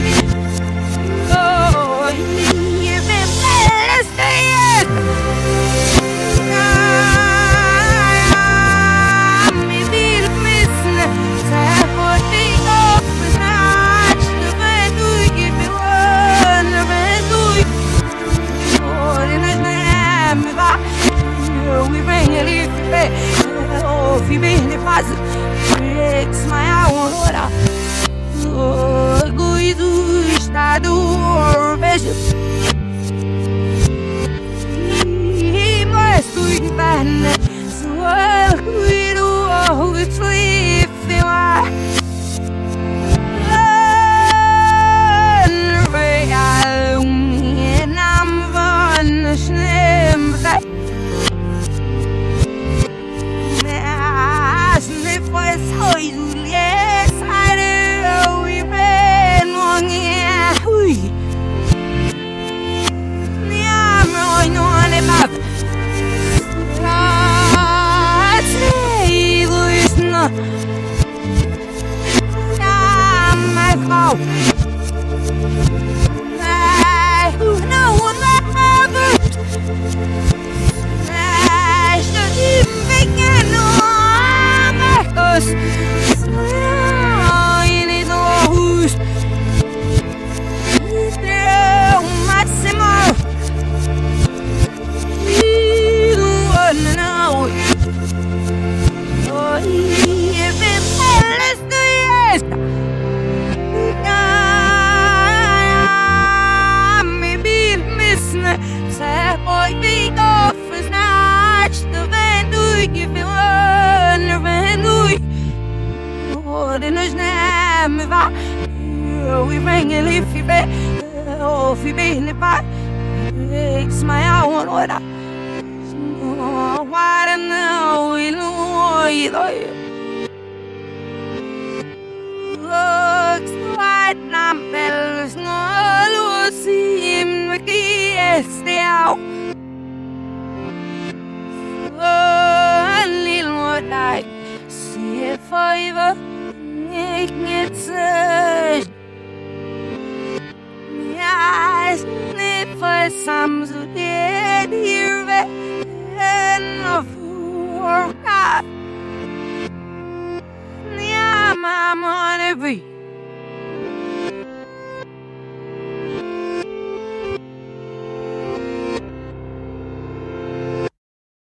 you. Adore nämme va Och vi ringer liv i bä Och vi bille ba It's my own order. Why know we know either Looks like bells no Lucy McGee este out Little more like See if I ever Ja, is niet voor sam zo dit hier weg en of Ja, mama, on every